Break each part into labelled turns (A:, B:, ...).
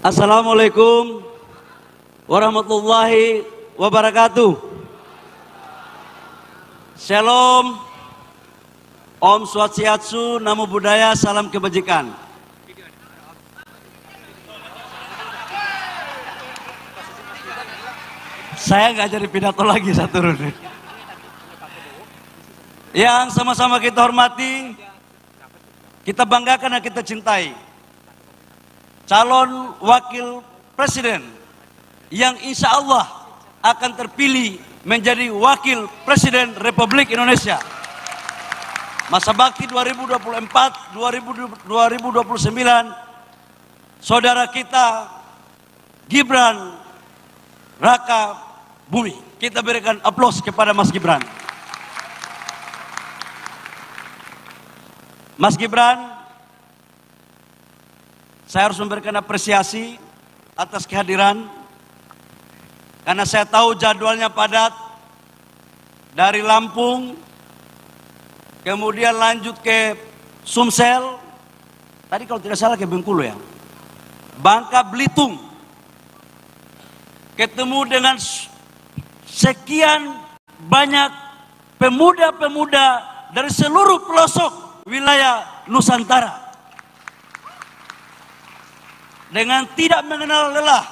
A: Assalamualaikum warahmatullahi wabarakatuh. Shalom, Om Swastiastu, Namo Buddhaya, Salam Kebajikan. Saya nggak jadi pidato lagi satu turun. Yang sama-sama kita hormati, kita banggakan dan kita cintai. Calon wakil presiden yang insya Allah akan terpilih menjadi wakil presiden Republik Indonesia. Masa bakti 2024 2029 saudara kita Gibran Raka Bumi. Kita berikan aplaus kepada Mas Gibran. Mas Gibran, saya harus memberikan apresiasi atas kehadiran karena saya tahu jadwalnya padat dari Lampung kemudian lanjut ke Sumsel. Tadi kalau tidak salah ke Bengkulu ya. Bangka Belitung. Ketemu dengan sekian banyak pemuda-pemuda dari seluruh pelosok wilayah Nusantara. Dengan tidak mengenal lelah,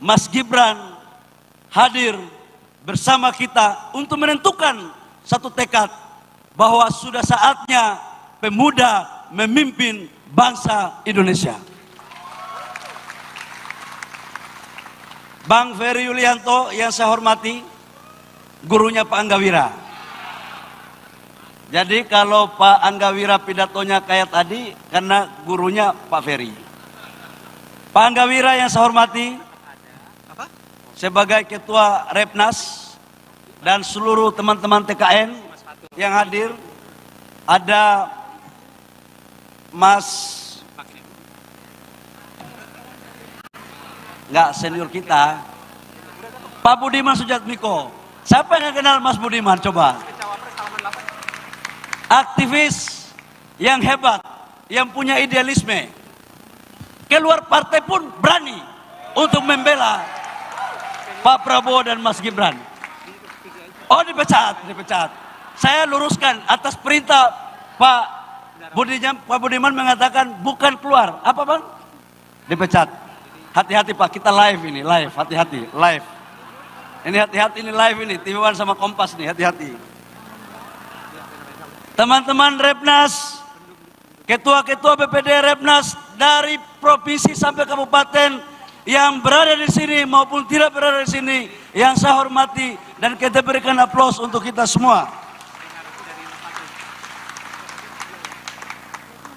A: Mas Gibran hadir bersama kita untuk menentukan satu tekad bahwa sudah saatnya pemuda memimpin bangsa Indonesia. Bang Ferry Yulianto yang saya hormati, gurunya Pak Anggawira. Jadi kalau Pak Angga Wira pidatonya kayak tadi karena gurunya Pak Ferry. Pak Angga Wira yang saya hormati sebagai ketua Repnas dan seluruh teman-teman TKN yang hadir ada Mas nggak senior kita Pak Budiman Sujatmiko. Siapa yang kenal Mas Budiman coba? Aktivis yang hebat, yang punya idealisme. Keluar partai pun berani untuk membela Pak Prabowo dan Mas Gibran. Oh dipecat, dipecat. Saya luruskan atas perintah Pak Budiman, Pak Budiman mengatakan bukan keluar. Apa bang? Dipecat. Hati-hati Pak, kita live ini, live, hati-hati, live. Ini hati-hati ini live ini, TV One sama Kompas nih, hati-hati teman-teman Repnas, ketua-ketua BPD Repnas dari provinsi sampai kabupaten yang berada di sini maupun tidak berada di sini yang saya hormati dan kita berikan aplaus untuk kita semua.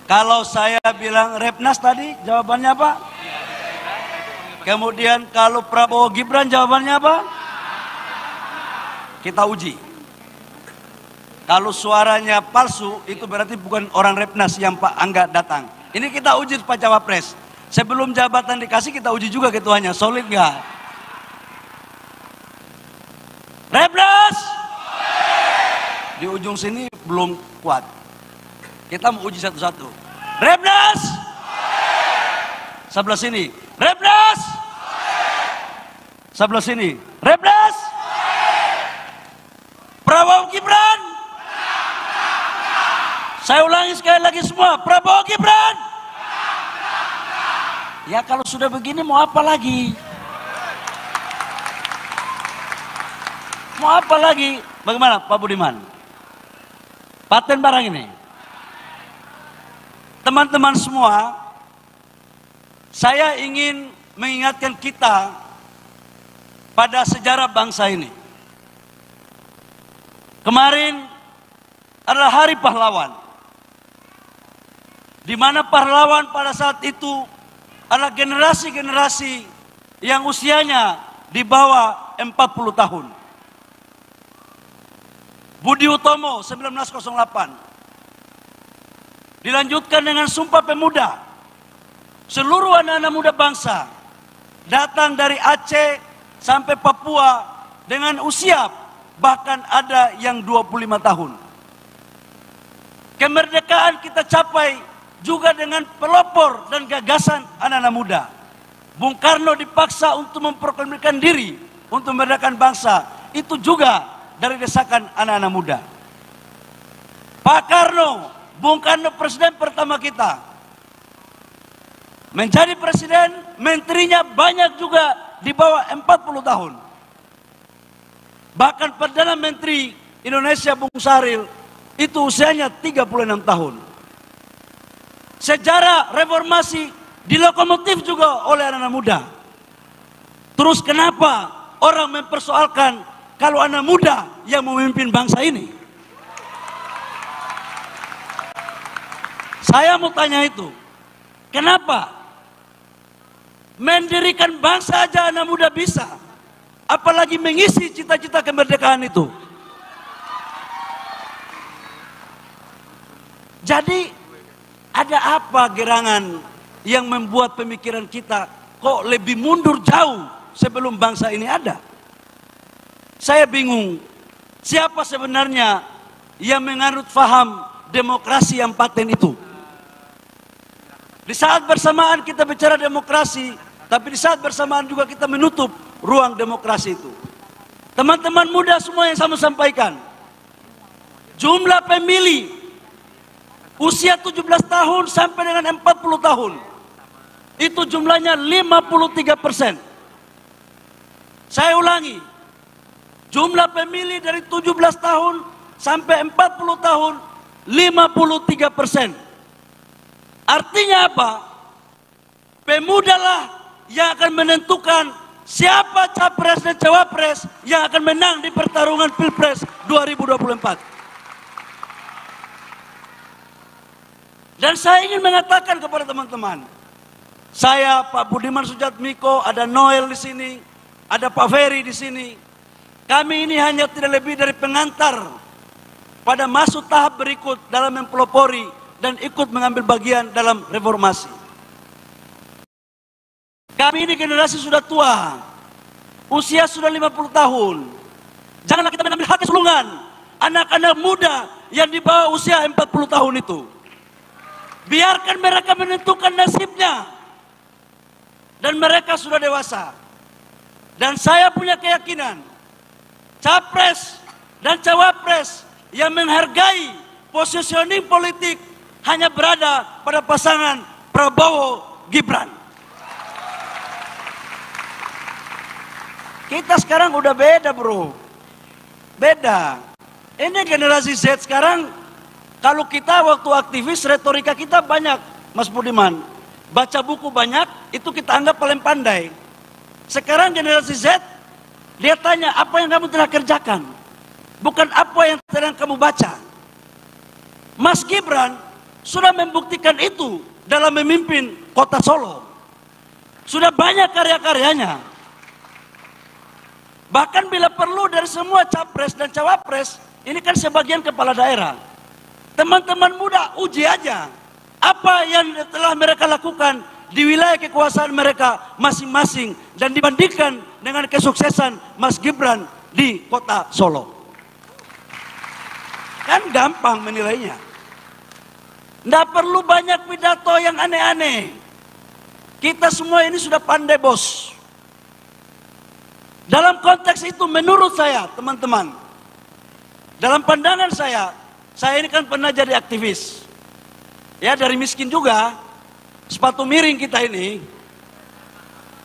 A: Kalau saya bilang Repnas tadi jawabannya apa? Kemudian kalau Prabowo Gibran jawabannya apa? Kita uji. Kalau suaranya palsu itu berarti bukan orang Repnas yang Pak Angga datang. Ini kita uji Pak Cawapres. Sebelum jabatan dikasih kita uji juga ketuanya, solid nggak? Repnas! Di ujung sini belum kuat. Kita mau uji satu-satu. Repnas! Sebelah sini. Repnas! Sebelah sini. Repnas! Prabowo Gibran! Saya ulangi sekali lagi semua, Prabowo Gibran. Ya kalau sudah begini mau apa lagi? Mau apa lagi? Bagaimana Pak Budiman? Paten barang ini. Teman-teman semua, saya ingin mengingatkan kita pada sejarah bangsa ini. Kemarin adalah hari pahlawan. Di mana pahlawan pada saat itu adalah generasi-generasi yang usianya di bawah 40 tahun. Budi Utomo 1908. Dilanjutkan dengan Sumpah Pemuda. Seluruh anak-anak muda bangsa datang dari Aceh sampai Papua dengan usia bahkan ada yang 25 tahun. Kemerdekaan kita capai juga dengan pelopor dan gagasan anak-anak muda. Bung Karno dipaksa untuk memproklamasikan diri untuk memerdekakan bangsa. Itu juga dari desakan anak-anak muda. Pak Karno, Bung Karno presiden pertama kita. Menjadi presiden, menterinya banyak juga di bawah 40 tahun. Bahkan Perdana Menteri Indonesia Bung Saril itu usianya 36 tahun. Sejarah reformasi dilokomotif juga oleh anak-anak muda. Terus kenapa orang mempersoalkan kalau anak muda yang memimpin bangsa ini? Saya mau tanya itu. Kenapa? Mendirikan bangsa aja anak muda bisa. Apalagi mengisi cita-cita kemerdekaan itu. Jadi ada apa gerangan yang membuat pemikiran kita kok lebih mundur jauh sebelum bangsa ini ada? Saya bingung. Siapa sebenarnya yang menganut faham demokrasi yang paten itu? Di saat bersamaan kita bicara demokrasi, tapi di saat bersamaan juga kita menutup ruang demokrasi itu. Teman-teman muda semua yang saya sampaikan, jumlah pemilih usia 17 tahun sampai dengan 40 tahun itu jumlahnya 53 persen. Saya ulangi, jumlah pemilih dari 17 tahun sampai 40 tahun 53 persen. Artinya apa? Pemudalah yang akan menentukan siapa capres dan cawapres yang akan menang di pertarungan Pilpres 2024. Dan saya ingin mengatakan kepada teman-teman, saya Pak Budiman Sujatmiko, ada Noel di sini, ada Pak Ferry di sini. Kami ini hanya tidak lebih dari pengantar pada masuk tahap berikut dalam mempelopori dan ikut mengambil bagian dalam reformasi. Kami ini generasi sudah tua, usia sudah 50 tahun. Janganlah kita mengambil hati sulungan anak-anak muda yang di bawah usia 40 tahun itu. Biarkan mereka menentukan nasibnya. Dan mereka sudah dewasa. Dan saya punya keyakinan, capres dan cawapres yang menghargai positioning politik hanya berada pada pasangan Prabowo Gibran. Kita sekarang udah beda bro. Beda. Ini generasi Z sekarang kalau kita waktu aktivis retorika kita banyak, Mas Budiman. Baca buku banyak, itu kita anggap paling pandai. Sekarang generasi Z, dia tanya apa yang kamu telah kerjakan. Bukan apa yang sedang kamu baca. Mas Gibran sudah membuktikan itu dalam memimpin kota Solo. Sudah banyak karya-karyanya. Bahkan bila perlu dari semua capres dan cawapres, ini kan sebagian kepala daerah. Teman-teman muda uji aja apa yang telah mereka lakukan di wilayah kekuasaan mereka masing-masing dan dibandingkan dengan kesuksesan Mas Gibran di kota Solo. Kan gampang menilainya. Tidak perlu banyak pidato yang aneh-aneh. Kita semua ini sudah pandai bos. Dalam konteks itu menurut saya teman-teman. Dalam pandangan saya saya ini kan pernah jadi aktivis. Ya dari miskin juga. Sepatu miring kita ini.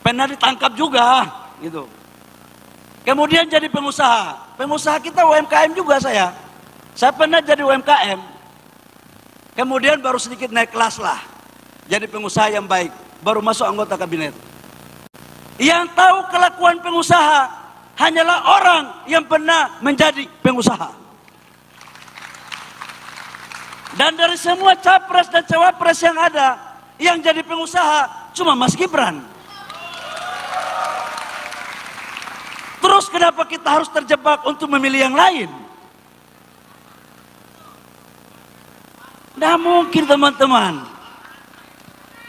A: Pernah ditangkap juga. gitu. Kemudian jadi pengusaha. Pengusaha kita UMKM juga saya. Saya pernah jadi UMKM. Kemudian baru sedikit naik kelas lah. Jadi pengusaha yang baik. Baru masuk anggota kabinet. Yang tahu kelakuan pengusaha hanyalah orang yang pernah menjadi pengusaha. Dan dari semua capres dan cawapres yang ada, yang jadi pengusaha cuma Mas Gibran. Terus kenapa kita harus terjebak untuk memilih yang lain? Tidak mungkin teman-teman.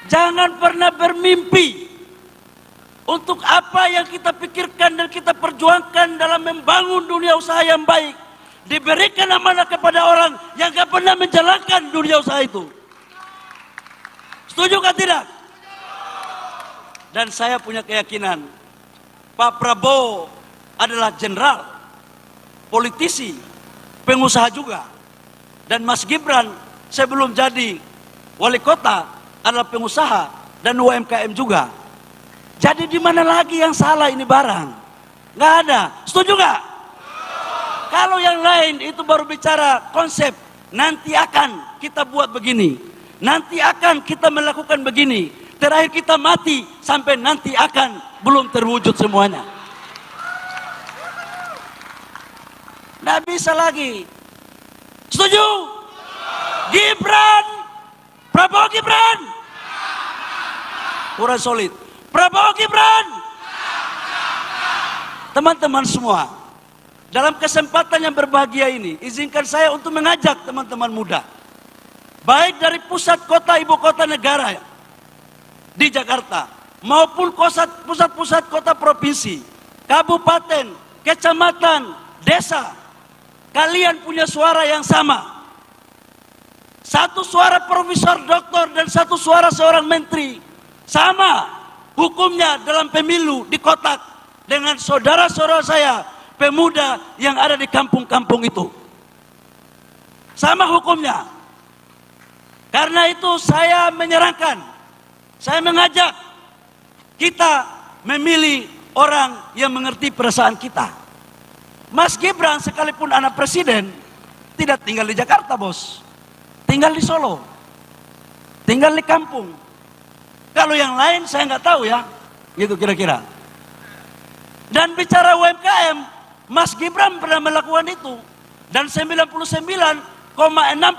A: Jangan pernah bermimpi untuk apa yang kita pikirkan dan kita perjuangkan dalam membangun dunia usaha yang baik diberikan amanah kepada orang yang gak pernah menjalankan dunia usaha itu. Setuju kan tidak? Dan saya punya keyakinan Pak Prabowo adalah jenderal, politisi, pengusaha juga. Dan Mas Gibran sebelum jadi wali kota adalah pengusaha dan UMKM juga. Jadi di mana lagi yang salah ini barang? Nggak ada. Setuju nggak? Kalau yang lain itu baru bicara konsep, nanti akan kita buat begini, nanti akan kita melakukan begini, terakhir kita mati sampai nanti akan belum terwujud semuanya. Nggak bisa lagi. Setuju? Gibran, Prabowo Gibran, kurang solid. Prabowo Gibran, teman-teman semua. Dalam kesempatan yang berbahagia ini, izinkan saya untuk mengajak teman-teman muda. Baik dari pusat kota ibu kota negara di Jakarta, maupun pusat-pusat kota provinsi, kabupaten, kecamatan, desa. Kalian punya suara yang sama. Satu suara profesor doktor dan satu suara seorang menteri. Sama hukumnya dalam pemilu di kotak dengan saudara-saudara saya pemuda yang ada di kampung-kampung itu. Sama hukumnya. Karena itu saya menyarankan, saya mengajak kita memilih orang yang mengerti perasaan kita. Mas Gibran sekalipun anak presiden tidak tinggal di Jakarta bos. Tinggal di Solo. Tinggal di kampung. Kalau yang lain saya nggak tahu ya. Gitu kira-kira. Dan bicara UMKM, Mas Gibran pernah melakukan itu. Dan 99,6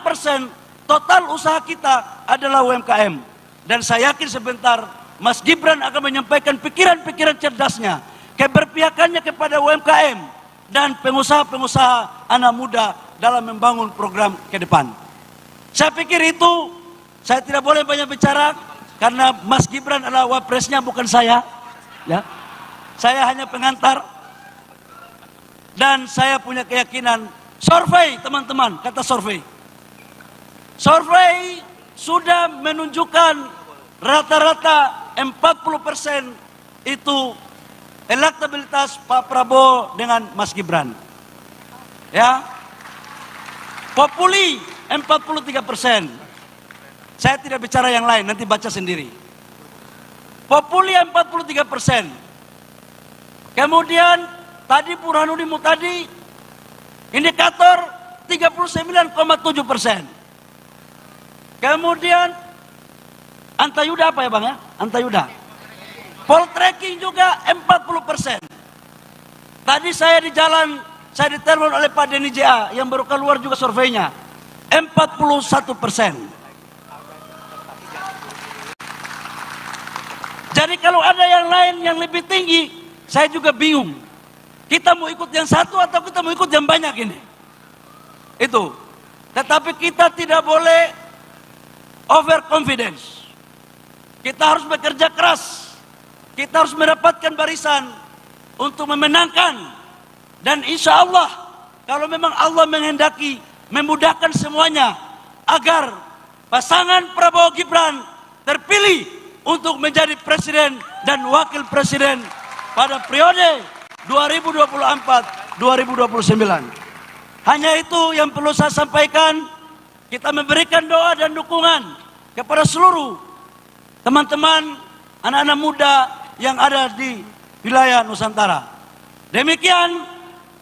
A: persen total usaha kita adalah UMKM. Dan saya yakin sebentar Mas Gibran akan menyampaikan pikiran-pikiran cerdasnya. Keberpihakannya kepada UMKM. Dan pengusaha-pengusaha anak muda dalam membangun program ke depan. Saya pikir itu, saya tidak boleh banyak bicara karena Mas Gibran adalah wapresnya bukan saya. Ya. Saya hanya pengantar dan saya punya keyakinan survei teman-teman, kata survei. Survei sudah menunjukkan rata-rata 40% itu elektabilitas Pak Prabowo dengan Mas Gibran. Ya. Populi 43 persen. Saya tidak bicara yang lain, nanti baca sendiri. Populi 43 persen. Kemudian Tadi Burhanuddin Mutadi indikator 39,7 persen. Kemudian Antayuda apa ya bang ya? Antayuda. Poltreking juga 40 persen. Tadi saya di jalan, saya ditelepon oleh Pak Denny JA yang baru keluar juga surveinya. 41 persen. Jadi kalau ada yang lain yang lebih tinggi, saya juga bingung. Kita mau ikut yang satu atau kita mau ikut yang banyak ini? Itu. Tetapi kita tidak boleh over confidence. Kita harus bekerja keras. Kita harus mendapatkan barisan untuk memenangkan. Dan insya Allah, kalau memang Allah menghendaki, memudahkan semuanya agar pasangan Prabowo Gibran terpilih untuk menjadi presiden dan wakil presiden pada periode 2024 2029. Hanya itu yang perlu saya sampaikan. Kita memberikan doa dan dukungan kepada seluruh teman-teman anak-anak muda yang ada di wilayah Nusantara. Demikian,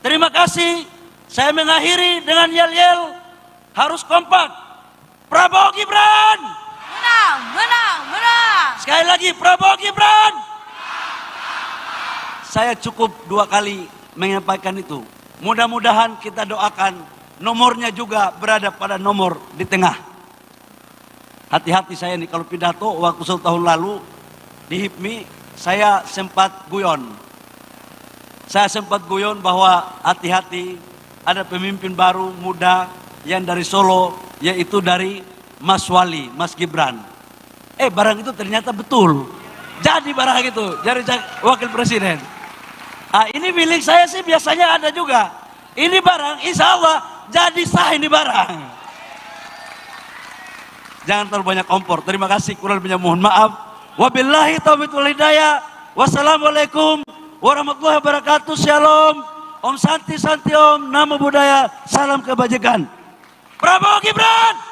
A: terima kasih. Saya mengakhiri dengan yel-yel harus kompak. Prabowo Gibran.
B: Menang, menang, menang.
A: Sekali lagi Prabowo Gibran saya cukup dua kali menyampaikan itu. Mudah-mudahan kita doakan nomornya juga berada pada nomor di tengah. Hati-hati saya nih kalau pidato waktu satu tahun lalu di HIPMI saya sempat guyon. Saya sempat guyon bahwa hati-hati ada pemimpin baru muda yang dari Solo yaitu dari Mas Wali, Mas Gibran. Eh barang itu ternyata betul. Jadi barang itu, jadi wakil presiden. Ah, ini milik saya sih biasanya ada juga. Ini barang, insya Allah jadi sah ini barang. Jangan terlalu banyak kompor. Terima kasih. Kurang lebihnya mohon maaf. Wabillahi taufiq wal hidayah. Wassalamualaikum warahmatullahi wabarakatuh. Shalom. Om Santi Santi Om. Namo Buddhaya. Salam kebajikan. Prabowo Gibran.